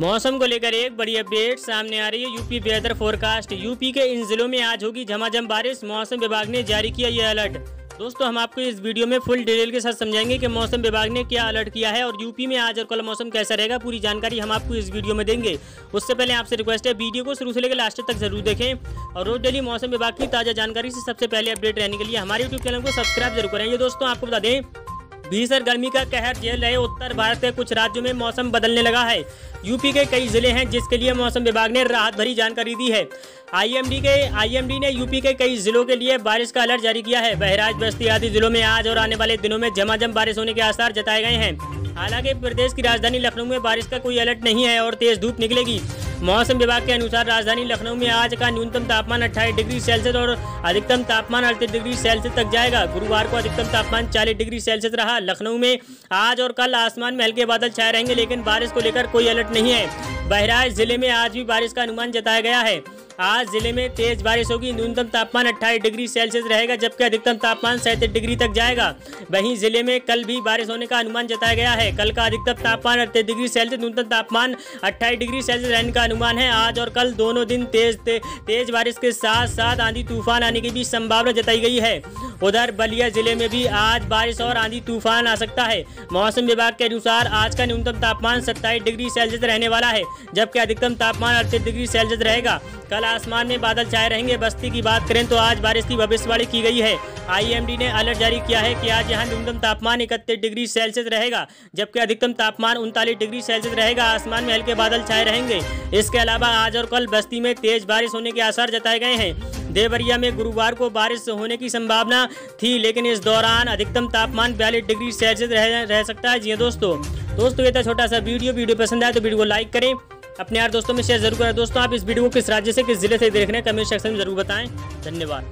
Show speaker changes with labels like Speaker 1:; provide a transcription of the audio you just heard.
Speaker 1: मौसम को लेकर एक बड़ी अपडेट सामने आ रही है। UP weather forecast. यूपी के इन जिलों में आज होगी झमाझम बारिश। मौसम विभाग ने जारी किया यह अलर्ट। दोस्तों, हम आपको इस वीडियो में फुल डिटेल के साथ समझाएँगे कि मौसम विभाग ने क्या अलर्ट किया है और यूपी में आज और कल मौसम कैसा रहेगा। पूरी जानकारी हम आपको इस वीडियो में देंगे। उससे पहले आपसे रिक्वेस्ट है, वीडियो को शुरू से लेकर लास्ट तक ज़रूर देखें और रोज डेली मौसम विभाग की ताज़ा जानकारी से सबसे पहले अपडेट रहने के लिए हमारे यूट्यूब चैनल को सब्सक्राइब ज़रूर करें। ये दोस्तों, आपको बता दें भीषण गर्मी का कहर झेल रहे उत्तर भारत के कुछ राज्यों में मौसम बदलने लगा है। यूपी के कई ज़िले हैं जिसके लिए मौसम विभाग ने राहत भरी जानकारी दी है। आईएमडी के आईएमडी ने यूपी के कई जिलों के लिए बारिश का अलर्ट जारी किया है। बहराज बस्ती आदि जिलों में आज और आने वाले दिनों में झमाझम बारिश होने के आसार जताए गए हैं। हालाँकि प्रदेश की राजधानी लखनऊ में बारिश का कोई अलर्ट नहीं है और तेज धूप निकलेगी। मौसम विभाग के अनुसार राजधानी लखनऊ में आज का न्यूनतम तापमान 28 डिग्री सेल्सियस और अधिकतम तापमान अड़तीस डिग्री सेल्सियस तक जाएगा। गुरुवार को अधिकतम तापमान 40 डिग्री सेल्सियस रहा। लखनऊ में आज और कल आसमान में हल्के बादल छाए रहेंगे, लेकिन बारिश को लेकर कोई अलर्ट नहीं है। बहराइच ज़िले में आज भी बारिश का अनुमान जताया गया है। आज ज़िले में तेज बारिश होगी न्यूनतम तापमान 28 डिग्री सेल्सियस रहेगा जबकि अधिकतम तापमान सैंतीस डिग्री तक जाएगा। वहीं ज़िले में कल भी बारिश होने का अनुमान जताया गया है। कल का अधिकतम तापमान अड़तीस डिग्री सेल्सियस न्यूनतम तापमान अट्ठाईस डिग्री सेल्सियस रहने का अनुमान है। आज और कल दोनों दिन तेज ते, तेज बारिश के साथ साथ आंधी तूफ़ान आने की भी संभावना जताई गई है। उधर बलिया ज़िले में भी आज बारिश और आंधी तूफ़ान आ सकता है। मौसम विभाग के अनुसार आज का न्यूनतम तापमान सत्ताईस डिग्री सेल्सियस रहने वाला है जबकि अधिकतम तापमान अड़तीस डिग्री सेल्सियस रहेगा। कल आसमान में बादल छाए रहेंगे। बस्ती की बात करें तो आज बारिश की भविष्यवाणी की गई है। आईएमडी ने अलर्ट जारी किया है कि आज यहाँ न्यूनतम तापमान इकतीस डिग्री सेल्सियस रहेगा जबकि अधिकतम तापमान उनतालीस डिग्री सेल्सियस रहेगा। आसमान में हल्के बादल छाए रहेंगे। इसके अलावा आज और कल बस्ती में तेज बारिश होने के आसार जताए गए हैं। देवरिया में गुरुवार को बारिश होने की संभावना थी लेकिन इस दौरान अधिकतम तापमान बयालीस डिग्री सेल्सियस रह, रह सकता है। जी हाँ दोस्तों। दोस्तों ये था छोटा सा वीडियो। वीडियो पसंद आए तो वीडियो को लाइक करें। अपने यार दोस्तों में शेयर ज़रूर करें। दोस्तों, आप इस वीडियो को किस राज्य से, किस ज़िले से देख रहे हैं? कमेंट सेक्शन में ज़रूर बताएँ। धन्यवाद।